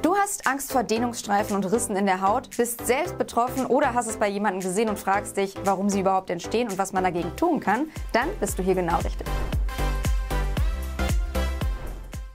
Du hast Angst vor Dehnungsstreifen und Rissen in der Haut, bist selbst betroffen oder hast es bei jemandem gesehen und fragst dich, warum sie überhaupt entstehen und was man dagegen tun kann, dann bist du hier genau richtig.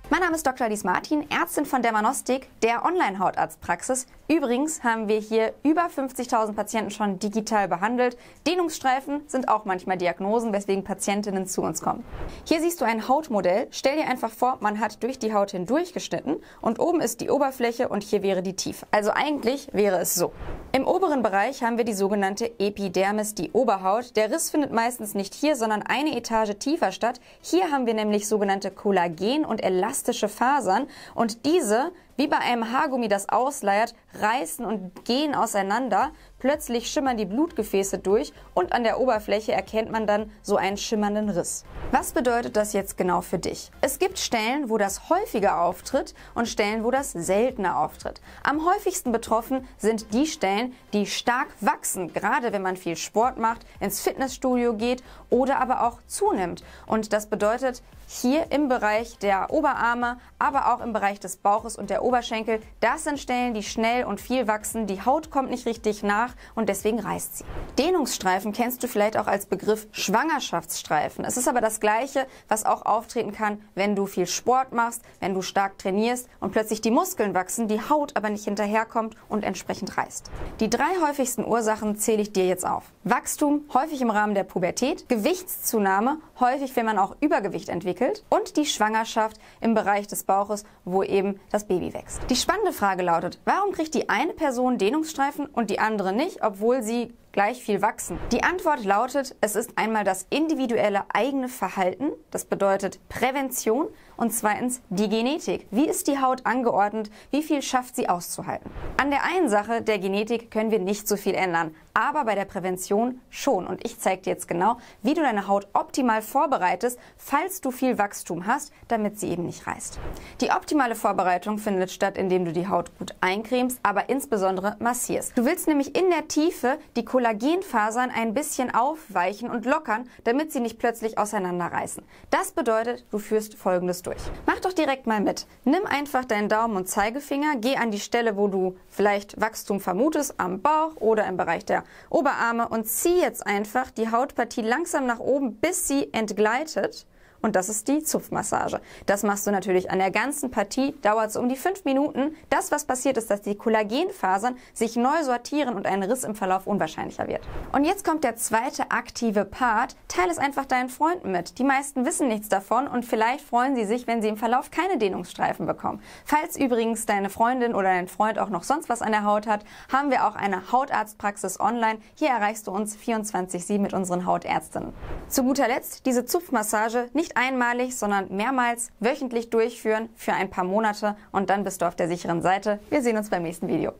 Mein Name ist Dr. Alice Martin, Ärztin von Dermanostik, der Online-Hautarztpraxis. Übrigens haben wir hier über 50.000 Patienten schon digital behandelt. Dehnungsstreifen sind auch manchmal Diagnosen, weswegen Patientinnen zu uns kommen. Hier siehst du ein Hautmodell. Stell dir einfach vor, man hat durch die Haut hindurch geschnitten und oben ist die Oberfläche und hier wäre die Tiefe. Also eigentlich wäre es so. Im oberen Bereich haben wir die sogenannte Epidermis, die Oberhaut. Der Riss findet meistens nicht hier, sondern eine Etage tiefer statt. Hier haben wir nämlich sogenannte Kollagen- und elastische Fasern und diese wie bei einem Haargummi, das ausleiert, reißen und gehen auseinander. Plötzlich schimmern die Blutgefäße durch und an der Oberfläche erkennt man dann so einen schimmernden Riss. Was bedeutet das jetzt genau für dich? Es gibt Stellen, wo das häufiger auftritt und Stellen, wo das seltener auftritt. Am häufigsten betroffen sind die Stellen, die stark wachsen, gerade wenn man viel Sport macht, ins Fitnessstudio geht oder aber auch zunimmt. Und das bedeutet hier im Bereich der Oberarme, aber auch im Bereich des Bauches und der Oberschenkel. Das sind Stellen, die schnell und viel wachsen. Die Haut kommt nicht richtig nach und deswegen reißt sie. Dehnungsstreifen kennst du vielleicht auch als Begriff Schwangerschaftsstreifen. Es ist aber das Gleiche, was auch auftreten kann, wenn du viel Sport machst, wenn du stark trainierst und plötzlich die Muskeln wachsen, die Haut aber nicht hinterherkommt und entsprechend reißt. Die drei häufigsten Ursachen zähle ich dir jetzt auf. Wachstum, häufig im Rahmen der Pubertät, Gewichtszunahme, häufig wenn man auch Übergewicht entwickelt und die Schwangerschaft im Bereich des Bauches, wo eben das Baby wächst wächst. Die spannende Frage lautet, warum kriegt die eine Person Dehnungsstreifen und die andere nicht, obwohl sie gleich viel wachsen? Die Antwort lautet, es ist einmal das individuelle eigene Verhalten, das bedeutet Prävention, und zweitens die Genetik. Wie ist die Haut angeordnet? Wie viel schafft sie auszuhalten? An der einen Sache, der Genetik, können wir nicht so viel ändern, aber bei der Prävention schon. Und ich zeige dir jetzt genau, wie du deine Haut optimal vorbereitest, falls du viel Wachstum hast, damit sie eben nicht reißt. Die optimale Vorbereitung findet statt, indem du die Haut gut eincremst, aber insbesondere massierst. Du willst nämlich in der Tiefe die Kollagen Kollagenfasern ein bisschen aufweichen und lockern, damit sie nicht plötzlich auseinanderreißen. Das bedeutet, du führst folgendes durch. Mach doch direkt mal mit. Nimm einfach deinen Daumen und Zeigefinger, geh an die Stelle, wo du vielleicht Wachstum vermutest, am Bauch oder im Bereich der Oberarme und zieh jetzt einfach die Hautpartie langsam nach oben, bis sie entgleitet und das ist die Zupfmassage. Das machst du natürlich an der ganzen Partie, dauert es um die fünf Minuten. Das, was passiert, ist, dass die Kollagenfasern sich neu sortieren und ein Riss im Verlauf unwahrscheinlicher wird. Und jetzt kommt der zweite aktive Part. Teile es einfach deinen Freunden mit. Die meisten wissen nichts davon und vielleicht freuen sie sich, wenn sie im Verlauf keine Dehnungsstreifen bekommen. Falls übrigens deine Freundin oder dein Freund auch noch sonst was an der Haut hat, haben wir auch eine Hautarztpraxis online. Hier erreichst du uns 24-7 mit unseren Hautärztinnen. Zu guter Letzt diese Zupfmassage nicht nicht einmalig, sondern mehrmals wöchentlich durchführen für ein paar Monate und dann bist du auf der sicheren Seite. Wir sehen uns beim nächsten Video.